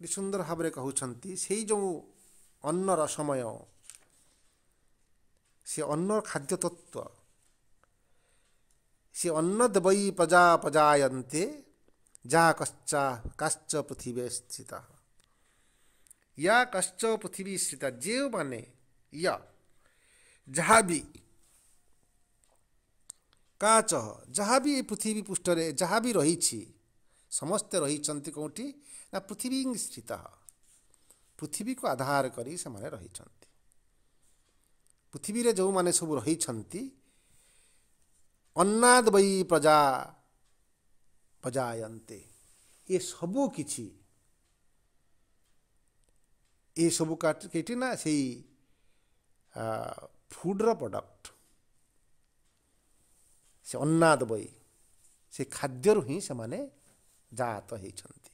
ଏଠି ସୁନ୍ଦର ଭାବରେ କହୁଛନ୍ତି ସେଇ ଯେଉଁ ଅନ୍ନର ସମୟ ସେ ଅନ୍ନର ଖାଦ୍ୟ ତତ୍ତ୍ୱ ସେ ଅନ୍ନ ଦେବଇ ପ୍ରଜା ପ୍ରଜାୟନ୍ତେ ଯାହା କଶ୍ଚା କାଶ୍ଚ ପୃଥିବୀ ସ୍ଥିତ ୟା କଶ୍ଚ ପୃଥିବୀ ସ୍ଥିତ ଯେଉଁମାନେ ୟ ଯାହା ବି କାଚ ଯାହା ବି ଏ ପୃଥିବୀ ପୃଷ୍ଠରେ ଯାହା ବି ରହିଛି ସମସ୍ତେ ରହିଛନ୍ତି କେଉଁଠି ନା ପୃଥିବୀ ସ୍ଥିତ ପୃଥିବୀକୁ ଆଧାର କରି ସେମାନେ ରହିଛନ୍ତି ପୃଥିବୀରେ ଯେଉଁମାନେ ସବୁ ରହିଛନ୍ତି ଅନ୍ନାଦ ବଇ ପ୍ରଜା ପ୍ରଜାୟନ୍ତେ ଏ ସବୁ କିଛି। ଏସବୁ କେଠି ନା ସେଇ ଫୁଡ଼ର ପ୍ରଡ଼କ୍ଟ ସେ ଅନ୍ନାଦ ବଇ ସେ ଖାଦ୍ୟରୁ ହିଁ ସେମାନେ ଜାତ ହେଇଛନ୍ତି।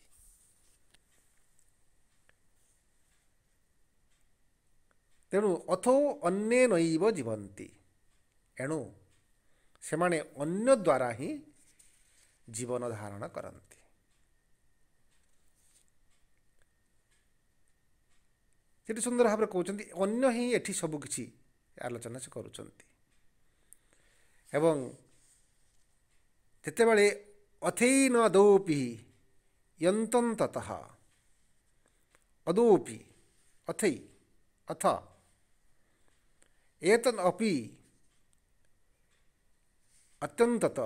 ତେଣୁ ଅଥୋ ଅନ୍ୟ ନୈବ ଜୀବନ୍ତି। ଏଣୁ ସେମାନେ ଅନ୍ୟ ଦ୍ୱାରା ହିଁ ଜୀବନ ଧାରଣ କରନ୍ତି। ସେଠି ସୁନ୍ଦର ଭାବରେ କହୁଛନ୍ତି ଅନ୍ୟ ହିଁ ଏଠି ସବୁ କିଛି ଆଲୋଚନା ସେ କରୁଛନ୍ତି। ଏବଂ ଯେତେବେଳେ ଅଥୈନ ଦୌପି ୟନ୍ତନ୍ତତଃ ଅଦୌପି ଅଥୈ ଅଥ ଏତନ୍ ଅପି ଅତ୍ୟନ୍ତତ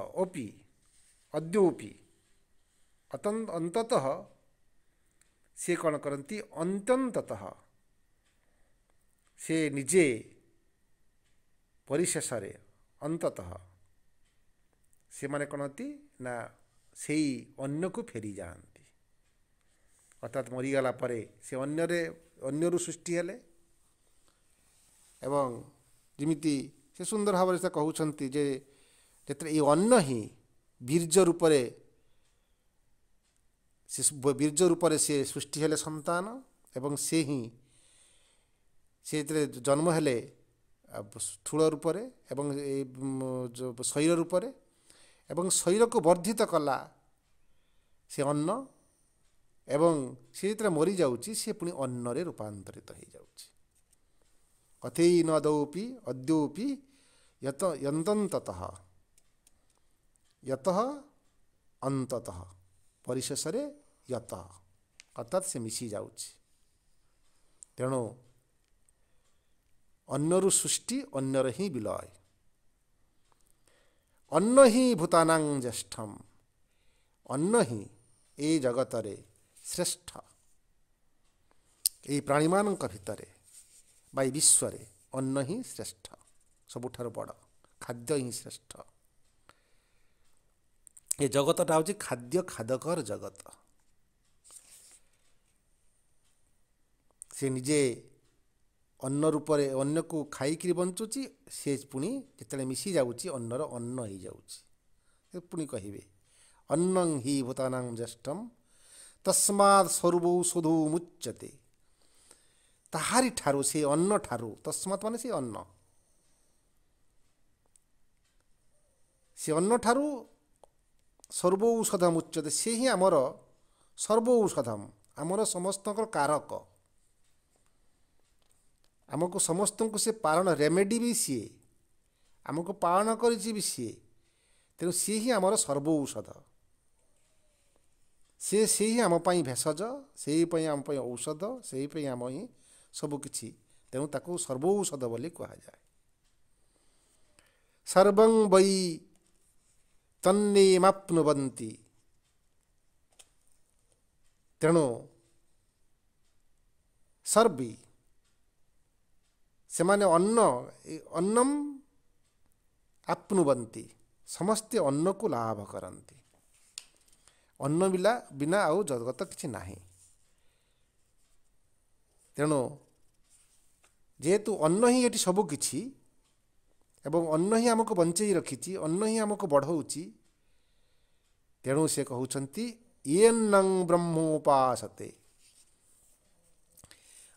ଓପି ଅଦ୍ୟୋପି ଅନ୍ତତଃ ସେ କ'ଣ କରନ୍ତି ଅନ୍ତ୍ୟନ୍ତତଃ ସେ ନିଜେ ପରିଶେଷରେ ଅନ୍ତତଃ ସେମାନେ କ'ଣ ହନ୍ତି ନା ସେଇ ଅନ୍ୟକୁ ଫେରିଯାଆନ୍ତି ଅର୍ଥାତ୍ ମରିଗଲା ପରେ ସେ ଅନ୍ୟରେ ଅନ୍ୟରୁ ସୃଷ୍ଟି ହେଲେ ଏବଂ ଯେମିତି ସେ ସୁନ୍ଦର ଭାବରେ ସେ କହୁଛନ୍ତି ଯେ ଯେତେବେଳେ ଏଇ ଅନ୍ନ ହିଁ ବୀର୍ଯ୍ୟ ରୂପରେ ସେ ବୀର୍ଯ୍ୟ ରୂପରେ ସେ ସୃଷ୍ଟି ହେଲେ ସନ୍ତାନ ଏବଂ ସେ ହିଁ ସେ ଯେତେବେଳେ ଜନ୍ମ ହେଲେ ସ୍ଥୂଳ ରୂପରେ ଏବଂ ଶରୀର ରୂପରେ ଏବଂ ଶରୀରକୁ ବର୍ଦ୍ଧିତ କଲା ସେ ଅନ୍ନ ଏବଂ ସେ ଯେତେବେଳେ ମରିଯାଉଛି ସେ ପୁଣି ଅନ୍ନରେ ରୂପାନ୍ତରିତ ହେଇଯାଉଛି। ଅଥେଇ ନ ଦୌପି ଅଦ୍ୟୌପି ୟନ୍ତନ୍ତତଃ। ୟତଃ ଅନ୍ତତଃ ପରିଶେଷରେ ୟତ ଅର୍ଥାତ୍ ସେ ମିଶି ଯାଉଛି ତେଣୁ ଅନ୍ୟରୁ ସୃଷ୍ଟି ଅନ୍ୟରେ ହିଁ ବିଲୟ ଅନ୍ନ ହିଁ ଭୂତାନାଂ ଜ୍ୟେଷ୍ଠମ୍ ଅନ୍ନ ହିଁ ଏଇ ଜଗତରେ ଶ୍ରେଷ୍ଠ ଏଇ ପ୍ରାଣୀମାନଙ୍କ ଭିତରେ ବା ଏଇ ବିଶ୍ୱରେ ଅନ୍ନ ହିଁ ଶ୍ରେଷ୍ଠ ସବୁଠାରୁ ବଡ଼ ଖାଦ୍ୟ ହିଁ ଶ୍ରେଷ୍ଠ ଏ ଜଗତଟା ହେଉଛି ଖାଦ୍ୟ ଖାଦକର ଜଗତ। ସେ ନିଜେ ଅନ୍ନ ରୂପରେ ଅନ୍ୟକୁ ଖାଇକିରି ବଞ୍ଚୁଛି ସେ ପୁଣି ଯେତେବେଳେ ମିଶି ଯାଉଛି ଅନ୍ନର ଅନ୍ନ ହେଇଯାଉଛି। ସେ ପୁଣି କହିବେ ଅନ୍ନଂ ହି ଭୂତାନାଂ ଜ୍ୟେଷ୍ଠମ୍ ତସ୍ମାତ୍ ସର୍ବୌଷଧୁ ମୁଚ୍ୟତେ। ତାହାରି ଠାରୁ ସେ ଅନ୍ନ ଠାରୁ ତସ୍ମାତ୍ ମାନେ ସେ ଅନ୍ନ। ସେ ଅନ୍ନ ଠାରୁ ସର୍ବ ଔଷଧମ ଉଚ୍ଚତେ ସେ ହିଁ ଆମର ସର୍ବ ଔଷଧମ ଆମର ସମସ୍ତଙ୍କର କାରକ। ଆମକୁ ସମସ୍ତଙ୍କୁ ସେ ପାଳନ ରେମେଡ଼ି ବି ସିଏ। ଆମକୁ ପାଳନ କରିଛି ବି ସିଏ। ତେଣୁ ସିଏ ହିଁ ଆମର ସର୍ବ ଔଷଧ ସେ ସେଇ ଆମ ପାଇଁ ଭେଷଜ ସେଇ ପାଇଁ ଆମ ପାଇଁ ଔଷଧ ସେଇ ପାଇଁ ଆମ ହିଁ ସବୁକିଛି ତେଣୁ ତାକୁ ସର୍ବୌଷଧ ବୋଲି କୁହାଯାଏ। ସର୍ବଂ ବୈ ତନ୍ନେମାପ୍ନୁବନ୍ତି ତେଣୁ ସର୍ବୀ ସେମାନେ ଅନ୍ନ ଅନ୍ନମ୍ ଆପ୍ନୁବନ୍ତି ସମସ୍ତେ ଅନ୍ନକୁ ଲାଭ କରନ୍ତି ଅନ୍ନ ବିନା ବିନା ଆଉ ଜଗତ କିଛି ନାହିଁ ତେଣୁ ଯେହେତୁ ଅନ୍ନ ହିଁ ଏଠି ସବୁ କିଛି ଏବଂ ଅନ୍ନ ହିଁ ଆମକୁ ବଞ୍ଚେଇ ରଖିଛି ଅନ୍ନ ହିଁ ଆମକୁ ବଢ଼ଉଛି। ତେଣୁ ସେ କହୁଛନ୍ତି ଇଏନଂ ବ୍ରହ୍ମୋପାସତେ।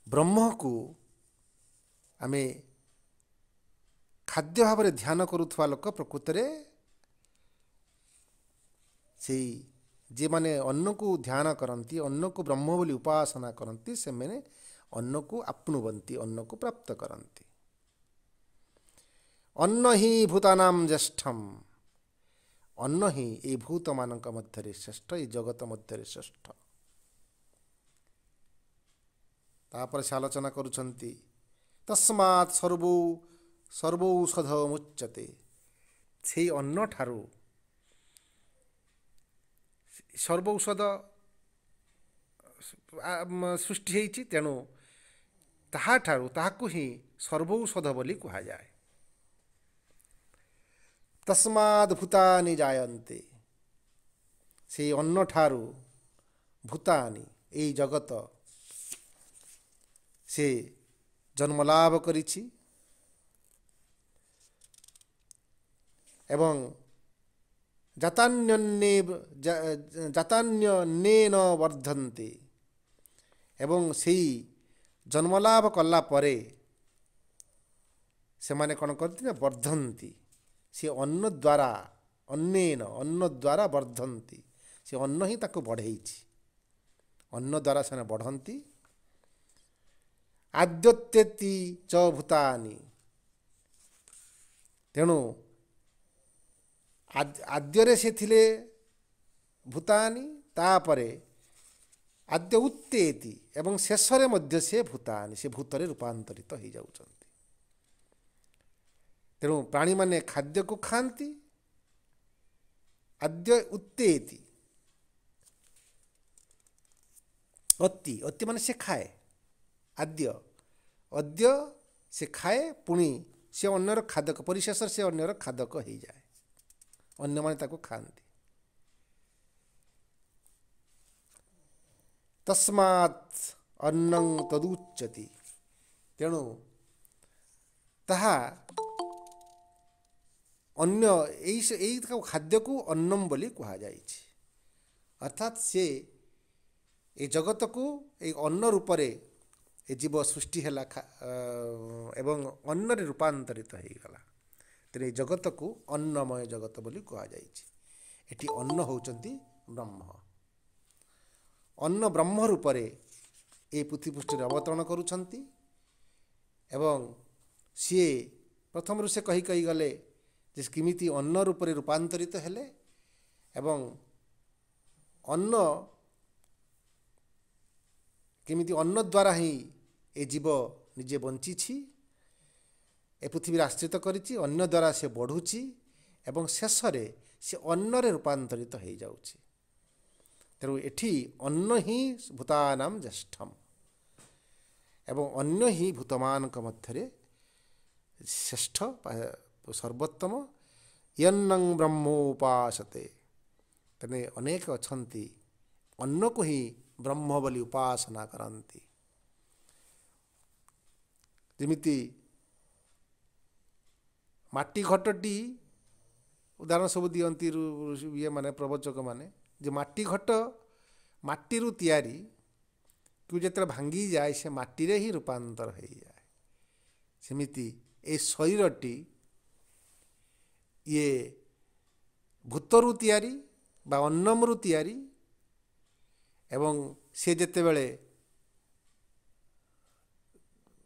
ବ୍ରହ୍ମକୁ ଆମେ ଖାଦ୍ୟ ଭାବରେ ଧ୍ୟାନ କରୁଥିବା ଲୋକ ପ୍ରକୃତରେ ସେଇ ଯେଉଁମାନେ ଅନ୍ନକୁ ଧ୍ୟାନ କରନ୍ତି ଅନ୍ନକୁ ବ୍ରହ୍ମ ବୋଲି ଉପାସନା କରନ୍ତି ସେମାନେ ଅନ୍ନକୁ ଆପ୍ନୁବନ୍ତି ଅନ୍ନକୁ ପ୍ରାପ୍ତ କରନ୍ତି। ଅନ୍ନ ହିଁ ଭୂତାନାମ ଜ୍ୟେଷ୍ଠମ ଅନ୍ନ ହିଁ ଏଇ ଭୂତମାନଙ୍କ ମଧ୍ୟରେ ଶ୍ରେଷ୍ଠ ଏଇ ଜଗତ ମଧ୍ୟରେ ଶ୍ରେଷ୍ଠ ତାପରେ ସେ ଆଲୋଚନା କରୁଛନ୍ତି ତସ୍ମାତ୍ ସର୍ବୌ ସର୍ବୌଷଧ ମୁଚ୍ୟତେ ସେଇ ଅନ୍ନଠାରୁ ସର୍ବୌଷଧ ସୃଷ୍ଟି ହେଇଛି ତେଣୁ ତାହାଠାରୁ ତାହାକୁ ହିଁ ସର୍ବୌଷଧ ବୋଲି କୁହାଯାଏ ତସ୍ମାଦ୍ ଭୂତାନି ଯାୟନ୍ତେ ସେଇ ଅନ୍ନଠାରୁ ଭୂତାନି ଏଇ ଜଗତ ସେ ଜନ୍ମଲାଭ କରିଛି ଏବଂ ଜାତାନ୍ୟନ୍ନେ ଜାତାନ୍ୟନ୍ନେନ ବର୍ଦ୍ଧନ୍ତି ଏବଂ ସେଇ ଜନ୍ମଲାଭ କଲା ପରେ ସେମାନେ କ'ଣ କରନ୍ତି ନା ବର୍ଦ୍ଧନ୍ତି। ସେ ଅନ୍ନ ଦ୍ୱାରା ଅନ୍ନେନ ଅନ୍ନ ଦ୍ୱାରା ବର୍ଦ୍ଧନ୍ତି। ସେ ଅନ୍ନ ହିଁ ତାକୁ ବଢ଼େଇଛି। ଅନ୍ନ ଦ୍ୱାରା ସେମାନେ ବଢ଼ନ୍ତି। ଆଦ୍ୟତ୍ୟତି ଚ ଭୂତାନି। ତେଣୁ ଆଦ୍ୟରେ ସେ ଥିଲେ ଭୂତାନି ତାପରେ ଆଦ୍ୟ ଉତ୍ତେତି ଏବଂ ଶେଷରେ ମଧ୍ୟ ସେ ଭୂତାନି ସେ ଭୂତରେ ରୂପାନ୍ତରିତ ହୋଇଯାଉଛନ୍ତି। ତେଣୁ ପ୍ରାଣୀମାନେ ଖାଦ୍ୟକୁ ଖାଆନ୍ତି ଆଦ୍ୟ ଉତ୍ତେତି ଅତି ଅତି ମାନେ ସେ ଖାଏ ଆଦ୍ୟ ଅଦ୍ୟ ସେ ଖାଏ ପୁଣି ସେ ଅନ୍ୟର ଖାଦକ ପରିଶେଷରେ ସେ ଅନ୍ୟର ଖାଦକ ହେଇଯାଏ ଅନ୍ୟମାନେ ତାକୁ ଖାଆନ୍ତି ତସ୍ମାତ୍ ଅନ୍ନଂ ତଦୁଚ୍ଚତି ତେଣୁ ତାହା ଅନ୍ୟ ଏଇ ଏଇ ଖାଦ୍ୟକୁ ଅନ୍ନମ ବୋଲି କୁହାଯାଇଛି। ଅର୍ଥାତ୍ ସେ ଏ ଜଗତକୁ ଏଇ ଅନ୍ନ ରୂପରେ ଏ ଜୀବ ସୃଷ୍ଟି ହେଲା ଏବଂ ଅନ୍ନରେ ରୂପାନ୍ତରିତ ହେଇଗଲା। ତେଣୁ ଏ ଜଗତକୁ ଅନ୍ନମୟ ଜଗତ ବୋଲି କୁହାଯାଇଛି। ଏଠି ଅନ୍ନ ହେଉଛନ୍ତି ବ୍ରହ୍ମ। ଅନ୍ନ ବ୍ରହ୍ମ ରୂପରେ ଏ ପୃଥିବୀ ଅବତରଣ କରୁଛନ୍ତି ଏବଂ ସିଏ ପ୍ରଥମରୁ ସେ କହି କହି ଗଲେ ଯେ କେମିତି ଅନ୍ନ ରୂପରେ ରୂପାନ୍ତରିତ ହେଲେ ଏବଂ ଅନ୍ନ କେମିତି ଅନ୍ନ ଦ୍ୱାରା ହିଁ ଏ ଜୀବ ନିଜେ ବଞ୍ଚିଛି ଏ ପୃଥିବୀରେ ଆଶ୍ରିତ କରିଛି ଅନ୍ୟ ଦ୍ୱାରା ସେ ବଢ଼ୁଛି ଏବଂ ଶେଷରେ ସେ ଅନ୍ନରେ ରୂପାନ୍ତରିତ ହୋଇଯାଉଛି। ତେଣୁ ଏଠି ଅନ୍ନ ହିଁ ଭୂତାନାମ ଜ୍ୟେଷ୍ଠମ ଏବଂ ଅନ୍ୟ ହିଁ ଭୂତମାନଙ୍କ ମଧ୍ୟରେ ଶ୍ରେଷ୍ଠ ସର୍ବୋତ୍ତମ ୟନ୍ନଂ ବ୍ରହ୍ମୋପାସତେ ତେଣୁ ଅନେକ ଅଛନ୍ତି ଅନ୍ନକୁ ହିଁ ବ୍ରହ୍ମ ବୋଲି ଉପାସନା କରନ୍ତି ଯେମିତି ମାଟି ଘଟଟି ଉଦାହରଣ ସବୁ ଦିଅନ୍ତି ଇଏ ମାନେ ପ୍ରବଚକମାନେ ଯେ ମାଟି ଘଟ ମାଟିରୁ ତିଆରି ତୁ ଯେତେବେଳେ ଭାଙ୍ଗିଯାଏ ସେ ମାଟିରେ ହିଁ ରୂପାନ୍ତର ହୋଇଯାଏ ସେମିତି ଏ ଶରୀରଟି ଇଏ ଭୂତରୁ ତିଆରି ବା ଅନ୍ନମରୁ ତିଆରି ଏବଂ ସେ ଯେତେବେଳେ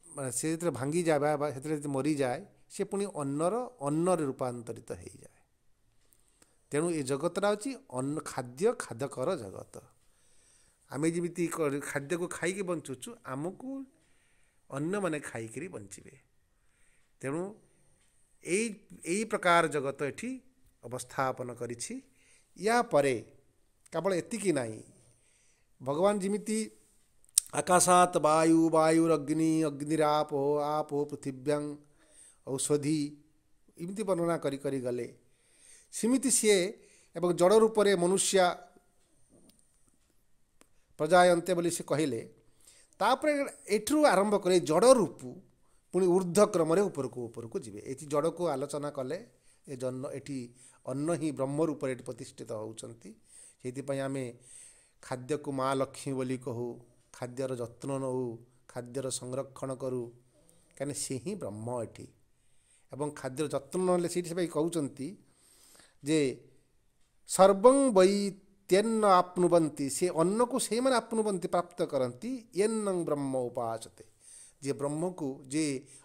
ମାନେ ସେ ଯେତେବେଳେ ଭାଙ୍ଗିଯାଏ ବା ସେଥିରେ ଯଦି ମରିଯାଏ ସେ ପୁଣି ଅନ୍ନର ଅନ୍ନରେ ରୂପାନ୍ତରିତ ହୋଇଯାଏ। ତେଣୁ ଏ ଜଗତଟା ହେଉଛି ଅନ୍ନ ଖାଦ୍ୟ ଖାଦକର ଜଗତ। ଆମେ ଯେମିତି ଖାଦ୍ୟକୁ ଖାଇକି ବଞ୍ଚୁଛୁ ଆମକୁ ଅନ୍ୟମାନେ ଖାଇକିରି ବଞ୍ଚିବେ। ତେଣୁ ଏଇ ଏଇ ପ୍ରକାର ଜଗତ ଏଠି ଅବସ୍ଥାପନ କରିଛି। ୟା ପରେ କେବଳ ଏତିକି ନାହିଁ। ଭଗବାନ ଯେମିତି ଆକାଶାତ ବାୟୁ ବାୟୁରଗ୍ନି ଅଗ୍ନିରାପ ଆପ ପୃଥିବ୍ୟାଂ ଔଷଧି ଏମିତି ବର୍ଣ୍ଣନା କରି କରି ଗଲେ। ସେମିତି ସିଏ ଏବଂ ଜଡ଼ ରୂପରେ ମନୁଷ୍ୟ ପ୍ରଜାୟନ୍ତେ ବୋଲି ସେ କହିଲେ। ତାପରେ ଏଠୁ ଆରମ୍ଭ କରି ଜଡ଼ ରୂପୁ। ପୁଣି ଉର୍ଦ୍ଧ୍ୱ କ୍ରମରେ ଉପରକୁ ଉପରକୁ ଯିବେ। ଏଠି ଜଡ଼କୁ ଆଲୋଚନା କଲେ ଏ ଜନ୍ମ ଏଠି ଅନ୍ନ ହିଁ ବ୍ରହ୍ମ ରୂପରେ ଏଠି ପ୍ରତିଷ୍ଠିତ ହେଉଛନ୍ତି। ସେଇଥିପାଇଁ ଆମେ ଖାଦ୍ୟକୁ ମା ଲକ୍ଷ୍ମୀ ବୋଲି କହୁ ଖାଦ୍ୟର ଯତ୍ନ ନେଉ ଖାଦ୍ୟର ସଂରକ୍ଷଣ କରୁ। କାହିଁକିନା ସେ ହିଁ ବ୍ରହ୍ମ ଏଠି। ଏବଂ ଖାଦ୍ୟର ଯତ୍ନ ନେଲେ ସେଇଠି ସେ କହୁଛନ୍ତି ଯେ ସର୍ବଂ ବୈ ତେନ୍ନ ଆପ୍ନୁବନ୍ତି। ସେ ଅନ୍ନକୁ ସେଇମାନେ ଆପ୍ନୁବନ୍ତି ପ୍ରାପ୍ତ କରନ୍ତି। ୟେନ୍ନଂ ବ୍ରହ୍ମ ଉପାସତେ। ଯେ ବ୍ରହ୍ମକୁ ଯେ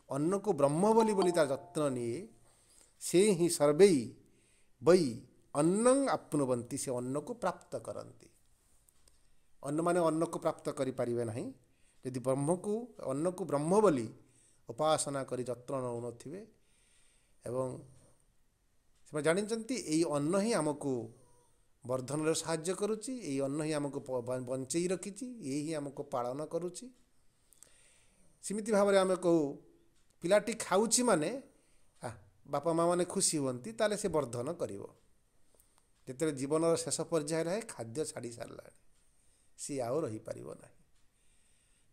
ଅନ୍ନକୁ ବ୍ରହ୍ମ ବୋଲି ବୋଲି ତାର ଯତ୍ନ ନିଏ ସେ ହିଁ ସର୍ବେଇ ବୈ ଅନ୍ନଂ ଆପ୍ନୁବନ୍ତି ସେ ଅନ୍ନକୁ ପ୍ରାପ୍ତ କରନ୍ତି। ଅନ୍ୟମାନେ ଅନ୍ନକୁ ପ୍ରାପ୍ତ କରିପାରିବେ ନାହିଁ। ଯଦି ବ୍ରହ୍ମକୁ ଅନ୍ନକୁ ବ୍ରହ୍ମ ବୋଲି ଉପାସନା କରି ଯତ୍ନ ନେଉନଥିବେ ଏବଂ ସେମାନେ ଜାଣିଛନ୍ତି ଏଇ ଅନ୍ନ ହିଁ ଆମକୁ ବର୍ଦ୍ଧନରେ ସାହାଯ୍ୟ କରୁଛି ଏଇ ଅନ୍ନ ହିଁ ଆମକୁ ବଞ୍ଚେଇ ରଖିଛି ଏଇ ହିଁ ଆମକୁ ପାଳନ କରୁଛି। ସେମିତି ଭାବରେ ଆମେ କହୁ ପିଲାଟି ଖାଉଛି ମାନେ ବାପା ମା' ମାନେ ଖୁସି ହୁଅନ୍ତି ତାହେଲେ ସେ ବର୍ଦ୍ଧନ କରିବ ଯେତେବେଳେ ଜୀବନର ଶେଷ ପର୍ଯ୍ୟାୟରେ ରହେ ଖାଦ୍ୟ ଛାଡ଼ି ସାରିଲାଣି ସିଏ ଆଉ ରହିପାରିବ ନାହିଁ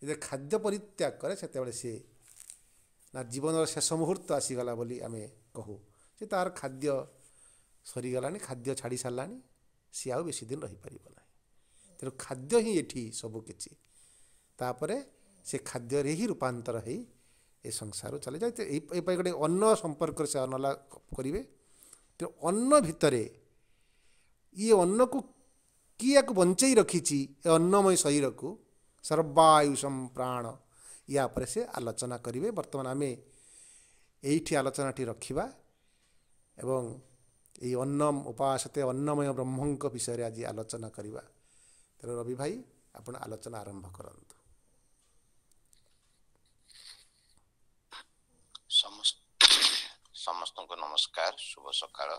ଯେତେବେଳେ ଖାଦ୍ୟ ପରିତ୍ୟାଗ କରେ ସେତେବେଳେ ସିଏ ନା ଜୀବନର ଶେଷ ମୁହୂର୍ତ୍ତ ଆସିଗଲା ବୋଲି ଆମେ କହୁ ଯେ ତା'ର ଖାଦ୍ୟ ସରିଗଲାଣି ଖାଦ୍ୟ ଛାଡ଼ି ସାରିଲାଣି ସିଏ ଆଉ ବେଶୀ ଦିନ ରହିପାରିବ ନାହିଁ ତେଣୁ ଖାଦ୍ୟ ହିଁ ଏଠି ସବୁକିଛି ତାପରେ ସେ ଖାଦ୍ୟରେ ହିଁ ରୂପାନ୍ତର ହେଇ ଏ ସଂସାର ଚାଲିଯାଏ। ଏଇପାଇଁ ଗୋଟେ ଅନ୍ନ ସମ୍ପର୍କରେ ସେ ଅନଲା କରିବେ। ତେଣୁ ଅନ୍ନ ଭିତରେ ଇଏ ଅନ୍ନକୁ କିଏ ୟାକୁ ବଞ୍ଚେଇ ରଖିଛି? ଏ ଅନ୍ନମୟ ଶରୀରକୁ ସର୍ବାୟୁଷମ ପ୍ରାଣ। ୟା ପରେ ସେ ଆଲୋଚନା କରିବେ। ବର୍ତ୍ତମାନ ଆମେ ଏଇଠି ଆଲୋଚନାଟି ରଖିବା ଏବଂ এই ଅନ୍ନମ ଉପାସତେ ଅନ୍ନମୟ ବ୍ରହ୍ମଙ୍କ ବିଷୟରେ ଆଜି ଆଲୋଚନା କରିବା। ତେଣୁ ରବି ଭାଇ ଆପଣ ଆଲୋଚନା ଆରମ୍ଭ କରନ୍ତୁ। ସମସ୍ତଙ୍କୁ ନମସ୍କାର ଶୁଭ ସକାଳ